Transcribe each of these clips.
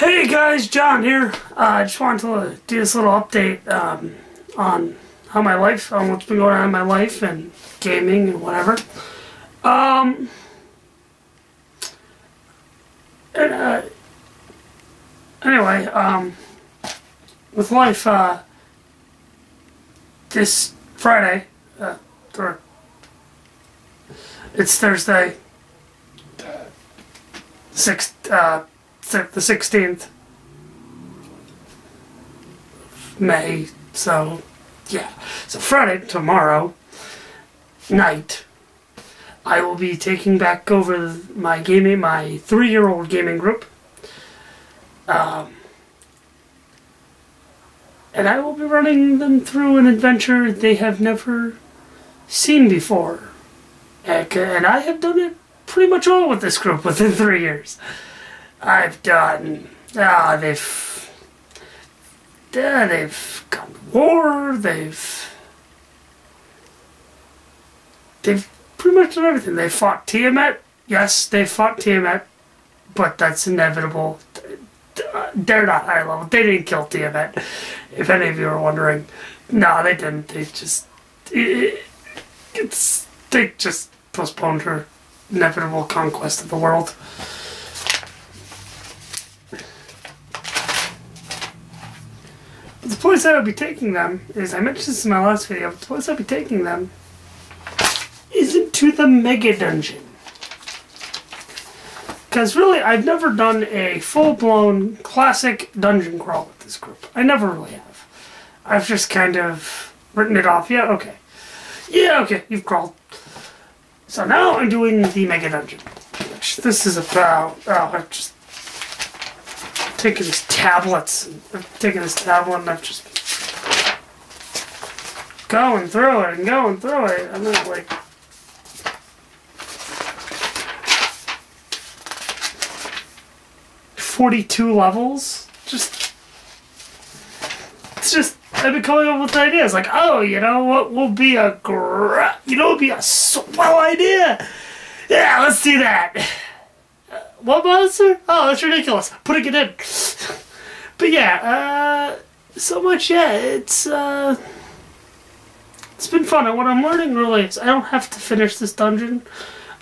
Hey guys, John here. Uh, I just wanted to do this little update um, on how my life, on what's been going on in my life and gaming and whatever. Um, and, uh, anyway, um, with life, uh, this Friday, uh, or it's Thursday, sixth, uh, the sixteenth May. So, yeah. So Friday tomorrow night, I will be taking back over my gaming, my three-year-old gaming group. Um, and I will be running them through an adventure they have never seen before. And I have done it pretty much all with this group within three years. I've done. Ah, they've. Yeah, they've gone to war. They've. They've pretty much done everything. They fought Tiamat. Yes, they fought Tiamat, but that's inevitable. They're not high level. They didn't kill Tiamat. If any of you are wondering, no, they didn't. They just. It, it's. They just postponed her inevitable conquest of the world. Place I would be taking them is, I mentioned this in my last video, the place I'd be taking them is into the Mega Dungeon. Because really, I've never done a full-blown classic dungeon crawl with this group. I never really have. I've just kind of written it off. Yeah, okay. Yeah, okay, you've crawled. So now I'm doing the Mega Dungeon. Which this is about, oh, I've just taking his tablets. I've taken his tablet and I've just going through it and going through it. I'm not like forty-two levels. Just it's just I've been coming up with ideas like, oh, you know what will be a gra- you know, would be a swell idea. Yeah, let's do that. What monster? Oh, that's ridiculous. Putting it in. but yeah, uh, so much, yeah, it's, uh, it's been fun. And what I'm learning really is I don't have to finish this dungeon.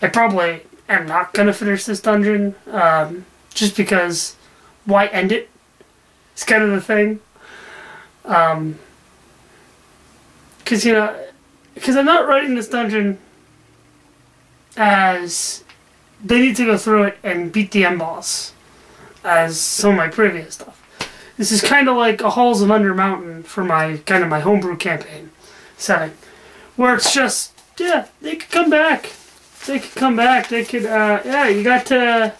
I probably am not to finish this dungeon, um, just because why end it? It's kind of the thing. Um, because, you know, because I'm not writing this dungeon as they need to go through it and beat the end boss, as some of my previous stuff. This is kind of like a Halls of Undermountain for my kind of my homebrew campaign setting, where it's just yeah they could come back, they could come back, they could uh, yeah you got to.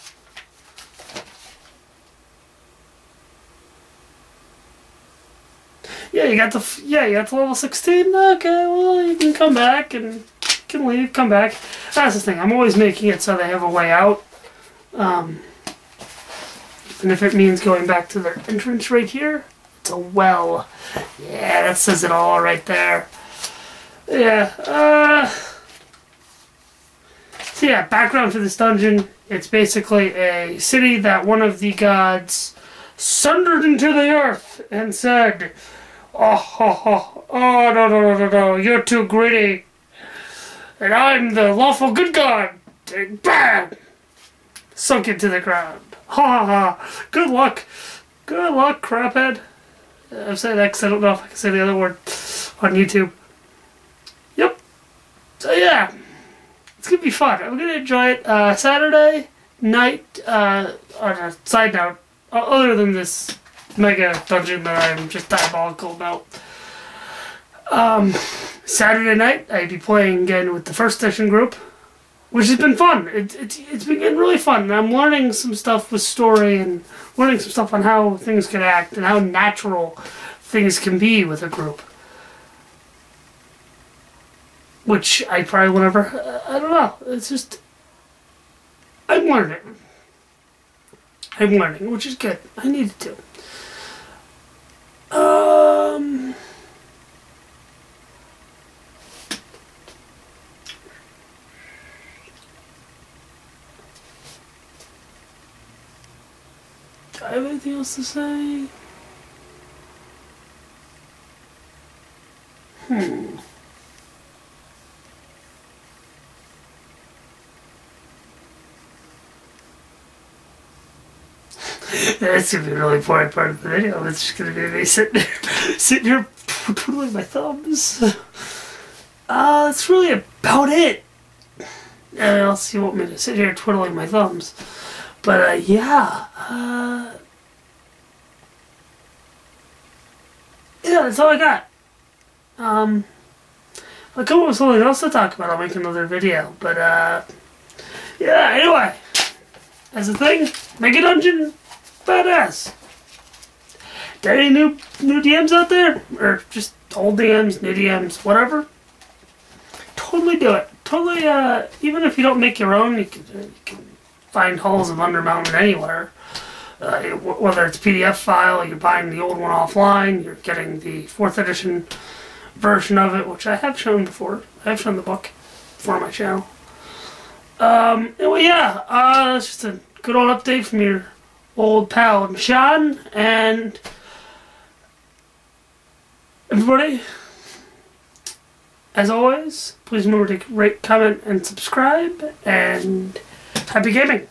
Yeah, you got the yeah, you got to level sixteen. Okay, well you can come back and can leave, come back. That's the thing. I'm always making it so they have a way out. Um, and if it means going back to their entrance right here, it's a well. Yeah, that says it all right there. Yeah, uh... So yeah, background for this dungeon. It's basically a city that one of the gods sundered into the earth and said, Oh, oh, oh, oh no, no, no, no, no, you're too greedy and I'm the lawful good god. And bam! Sunk into the ground. Ha ha ha. Good luck. Good luck, craphead. I'm saying X, I don't know if I can say the other word on YouTube. Yep. So yeah, it's gonna be fun. I'm gonna enjoy it. Uh, Saturday night, uh, on a side note, other than this mega dungeon that I'm just diabolical about, um, Saturday night, I'd be playing again with the first session group, which has been fun. It, it, it's been getting really fun. And I'm learning some stuff with story and learning some stuff on how things can act and how natural things can be with a group. Which I probably will never, I don't know. It's just, I'm learning. I'm learning, which is good. I needed to. Um... Do I have anything else to say? Hmm. That's gonna be a really important part of the video. It's just gonna be me sitting there, sitting here twiddling my thumbs. Uh, that's really about it. And else you want me to sit here twiddling my thumbs. But uh, yeah, uh, yeah, that's all I got. Um, if I come up with something else to talk about, I'll make another video. But uh, yeah, anyway, as a thing, make a dungeon badass. Any new new DMs out there, or just old DMs, new DMs, whatever? Totally do it. Totally. Uh, even if you don't make your own, you can, you can find Halls of Undermountain anywhere. Uh, whether it's PDF file, you're buying the old one offline, you're getting the fourth edition version of it, which I have shown before. I have shown the book for my channel. Um, anyway, yeah, uh, it's just a good old update from your old pal Sean, and everybody, as always, please remember to rate, comment, and subscribe, and Happy gaming!